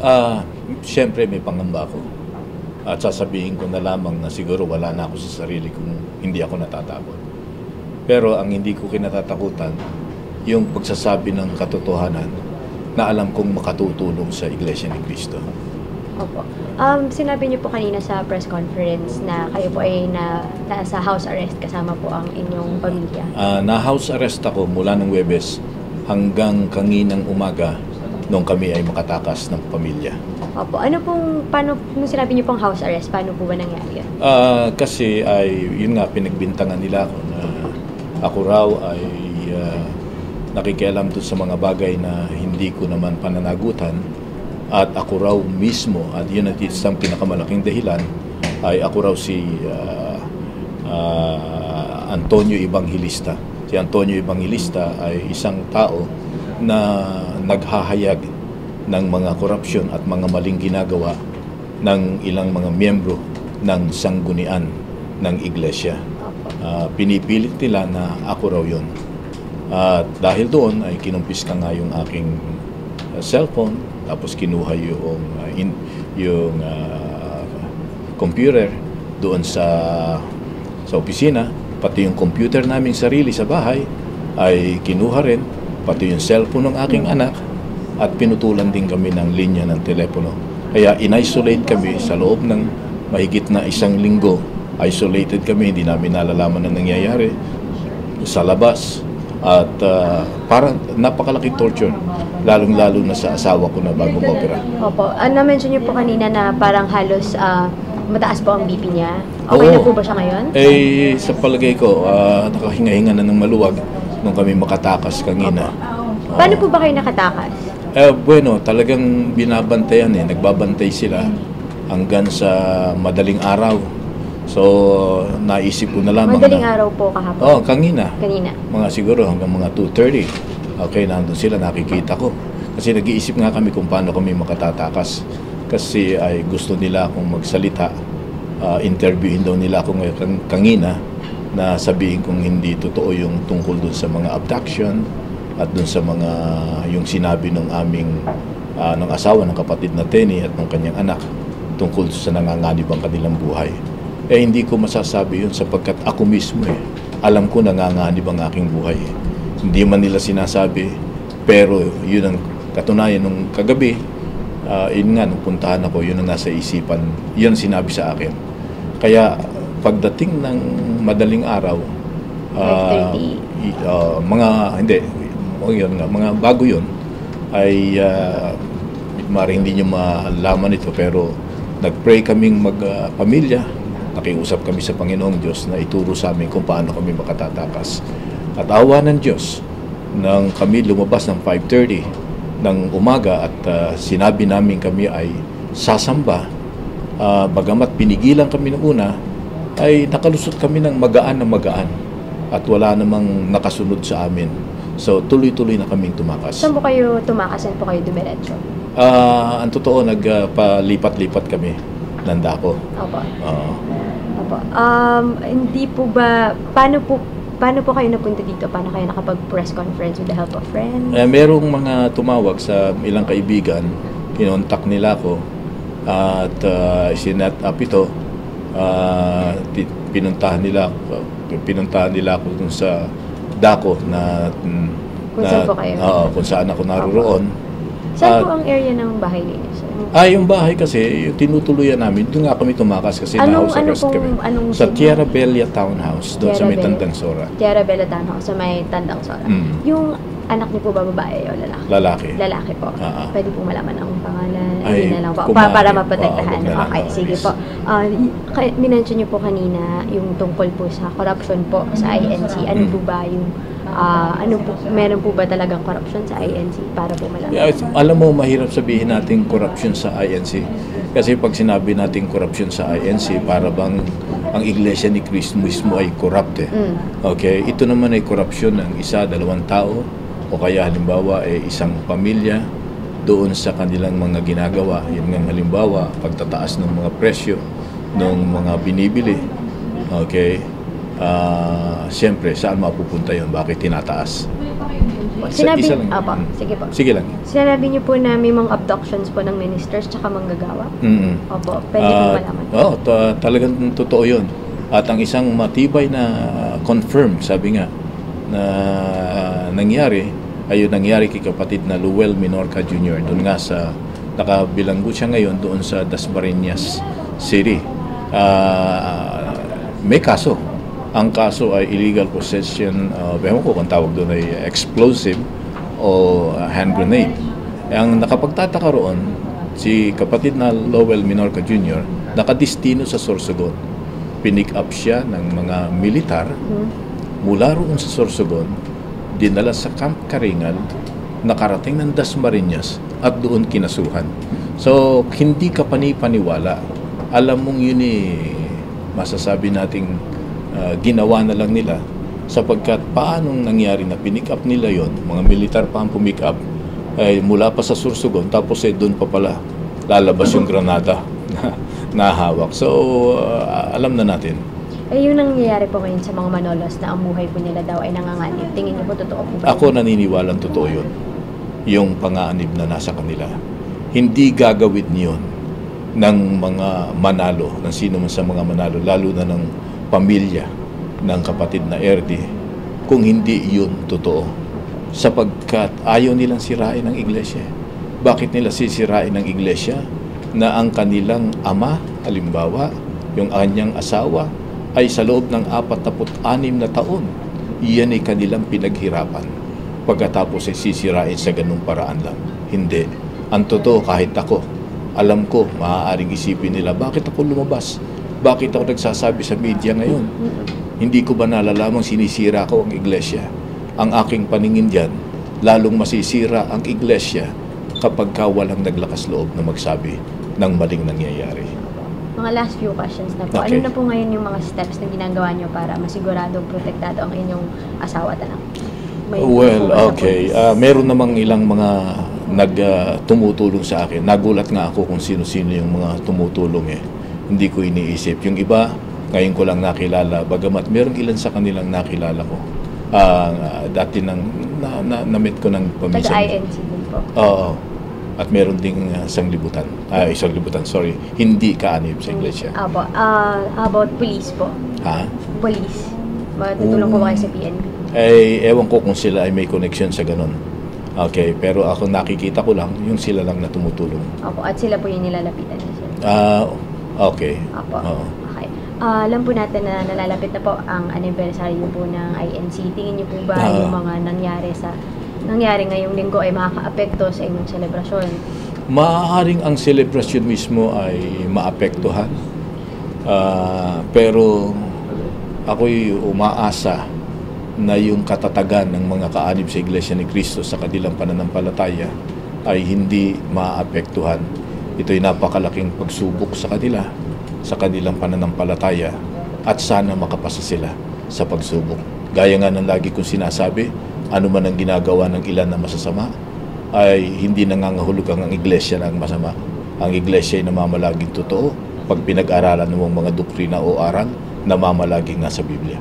Ah, siyempre may pangamba ako. At sasabihin ko na lamang na siguro wala na ako sa sarili kung hindi ako natatakot. Pero ang hindi ko kinatatakutan, yung pagsasabi ng katotohanan na alam kong makatutulong sa Iglesia ni Cristo. Opo. Um, sinabi niyo po kanina sa press conference na kayo po ay na, nasa house arrest kasama po ang inyong pamilya. Ah, na-house arrest ako mula ng Webes hanggang kanginang umaga nung kami ay makatakas ng pamilya. Opo. Ano pong, paano, nung sinabi niyo pong house arrest, paano po ba nangyari yun? Ah, kasi ay yun nga pinagbintangan nila ako na ako raw ay ah, nakikialam doon sa mga bagay na hindi ko naman pananagutan at ako raw mismo at yun at isang pinakamalaking dahilan ay ako raw si ah, ah, Antonio Evangelista. Si Antonio Evangelista ay isang tao na naghahayag ng mga korupsyon at mga maling ginagawa ng ilang mga miyembro ng sanggunian ng iglesia. Ah, pinipilit nila na ako raw yun. At dahil doon ay kinumpiska nga yung aking ah, cellphone, tapos kinuha yung, ah, in, yung ah, computer doon sa sa opisina, pati yung computer naming sarili sa bahay ay kinuha rin, pati yung cellphone ng aking anak at pinutulan din kami ng linya ng telepono. Kaya in-isolate kami sa loob ng mahigit na isang linggo. Isolated kami, hindi namin nalalaman ang nangyayari sa labas. At ah, parang napakalaking torture, lalong-lalo na sa asawa ko na bagong opera. Opo. Uh, na-mention niyo po kanina na parang halos ah, mataas po ang BP niya. Okay na Oo. po ba siya ngayon? Eh, sa palagay ko, ah, nakahinga-hinga na ng maluwag nung kami makatakas kanina. Paano po ba kayo nakatakas? Eh, bueno, talagang binabantayan eh. Nagbabantay sila hanggang sa madaling araw. So, naisip ko na lamang Madaling na... araw po kahapon. Oh, kanina. Kanina. Mga siguro hanggang mga 2.30. Okay, nandun sila, nakikita ko. Kasi nag-iisip nga kami kung paano kami makatatakas. Kasi ay gusto nila akong magsalita. Ah, interviewin daw nila ako ngayon kan- kanina na sabihin kung hindi totoo yung tungkol dun sa mga abduction at dun sa mga yung sinabi ng aming ah, ng asawa ng kapatid na Tenny at ng kanyang anak tungkol sa nanganganib ang kanilang buhay. Eh hindi ko masasabi yun sapagkat ako mismo eh. Alam ko nanganganib ang aking buhay. eh. Hindi man nila sinasabi pero yun ang katunayan nung kagabi Ah, yun nga, nung puntahan ako, yun ang nasa isipan, yun ang sinabi sa akin. Kaya, pagdating ng madaling araw, ah, 5:30. i- ah, mga, hindi, o yun nga, mga bago yun, ay, uh, maaaring hindi nyo malaman ito, pero nag-pray kaming magpamilya, nakiusap kami sa Panginoong Diyos na ituro sa amin kung paano kami makatatakas. At awa ng Diyos, nang kami lumabas ng 5.30 ng umaga at ah, sinabi namin kami ay sasamba, ah, bagamat pinigilan kami ng una, ay nakalusot kami ng magaan na magaan at wala namang nakasunod sa amin. So tuloy-tuloy na kaming tumakas. Saan po kayo tumakas? Saan po kayo dumiretso? Ah, ang totoo, nagpalipat-lipat kami ng dako. Opo. Oo. Opo. Um, hindi po ba, paano po, paano po kayo napunta dito? Paano kayo nakapag-press conference with the help of friends? Eh, merong mga tumawag sa ilang kaibigan, kinontak nila ako at uh, sinet up ito. Ti- pinuntahan nila pinuntahan nila ako dun sa dako na Kung saan po kayo? Oo, kung saan ako naroon. Saan Ah, po ang area ng bahay ninyo? sir? Ah, yung bahay kasi, yung tinutuluyan namin, doon nga kami tumakas kasi Anong- na-house ano arrest pong- kami. anong sa? Tierra Bella Townhouse, doon sa Tierra may Bella. Tandang Sora. Tiara Bella Townhouse sa may Tandang Sora. Mm. Yung anak niyo po ba babae o lalaki? Lalaki. Lalaki po. Ah, ah. Pwede po malaman ang pangalan. Ay, na lang po. kung Pa, para maaari. maprotektahan. Na lang. okay, sige po. Ah, kay- minention niyo po kanina yung tungkol po sa corruption po sa INC. Ano Mm. po ba yung ah, ano po, meron po ba talagang corruption sa INC para po malaman? Yeah, alam mo, mahirap sabihin natin corruption sa INC. Kasi pag sinabi natin corruption sa INC, para bang ang iglesia ni Cristo mismo ay corrupt eh. Mm. Okay, ito naman ay corruption ng isa, dalawang tao, o kaya halimbawa ay isang pamilya doon sa kanilang mga ginagawa. Yun nga halimbawa, pagtataas ng mga presyo ng mga binibili. Okay, Ah, siyempre, saan mapupunta yun? Bakit tinataas? Sinabi, isa lang. Apo, Mm. sige po. Sige lang. Sinabi niyo po na may mga abductions po ng ministers tsaka manggagawa. Mm-mm. Opo, pwede Ah, malaman. Oo, ta- talagang totoo yun. At ang isang matibay na confirm, sabi nga, na ah, nangyari, ay yung nangyari kay kapatid na Luel Minorca Jr. Doon nga sa, nakabilanggo siya ngayon doon sa Dasmariñas City. Ah, may kaso. Ang kaso ay illegal possession, uh, ewan ko kung tawag doon ay explosive o uh, hand grenade. Ang nakapagtataka roon, si kapatid na Lowell Minorca Jr. nakadistino sa Sorsogon. Pinick up siya ng mga militar Mhm. Mula roon sa Sorsogon, dinala sa Camp Karingal, nakarating ng Dasmariñas at doon kinasuhan. So, hindi ka panipaniwala. Alam mong yun eh, masasabi nating ah, ginawa na lang nila sapagkat paanong nangyari na pinick up nila yon mga militar pa ang pumick up ay mula pa sa Sursugon tapos eh doon pa pala lalabas yung granada na nahawak. So, ah, alam na natin. Eh, yung nangyayari po ngayon sa mga manolos na ang buhay po nila daw ay nanganganib. Tingin niyo po totoo po ba? Ako naniniwalang totoo yun. Yung pangaanib na nasa kanila. Hindi gagawin yun ng mga manalo, ng sino man sa mga manalo, lalo na ng pamilya ng kapatid na Erdi, kung hindi yun totoo. Sapagkat ayaw nilang sirain ang iglesia. Bakit nila sisirain ang iglesia? Na ang kanilang ama, halimbawa, yung kanyang asawa, ay sa loob ng 46 na taon, iyan ay kanilang pinaghirapan. Pagkatapos ay sisirain sa ganung paraan lang. Hindi. Ang totoo, kahit ako, alam ko, maaaring isipin nila, bakit ako lumabas? Bakit ako nagsasabi sa media ngayon? Hindi ko ba nalalamang sinisira ko ang iglesia? Ang aking paningin dyan, lalong masisira ang iglesia kapag ka walang naglakas loob na magsabi ng maling nangyayari. Mga last few questions na po. Okay. Ano na po ngayon yung mga steps na ginagawa niyo para masiguradong protektado ang inyong asawa at anak? May Well, okay. Ah, meron namang ilang mga nag ah, tumutulong sa akin. Nagulat nga ako kung sino-sino yung mga tumutulong eh. Hindi ko iniisip. Yung iba, ngayon ko lang nakilala. Bagamat meron ilan sa kanilang nakilala ko. Ah, dati nang na, na, na-meet ko ng paminsan. Taga-INC din po. Oo. At meron ding uh, isang libutan. Ah, isang libutan, sorry. Hindi kaanib sa iglesia. Apo. How about police po? Ha? Police. Matutulong po ba kayo sa PNP? Eh, ewan ko kung sila ay may connection sa ganun. Okay, pero ako nakikita ko lang, yung sila lang na tumutulong. Opo. At sila po yung nilalapitan sir. Ah, okay. Apo. Oo. Okay. Ah, alam po natin na nalalapit na po ang anniversary po ng INC. Tingin niyo po ba Ah. yung mga nangyari sa nangyari ngayong linggo ay makakaapekto sa inyong selebrasyon? Maaaring ang selebrasyon mismo ay maapektuhan. Ah, pero ako'y umaasa na yung katatagan ng mga kaanib sa Iglesia ni Cristo sa kanilang pananampalataya ay hindi maapektuhan. Ito'y napakalaking pagsubok sa kanila, sa kanilang pananampalataya at sana makapasa sila sa pagsubok. Gaya nga ng lagi kong sinasabi, ano man ang ginagawa ng ilan na masasama, ay hindi nangangahulugan ang iglesia ng masama. Ang iglesia ay namamalaging totoo pag pinag-aralan ng mga doktrina o aral, namamalaging nasa Biblia.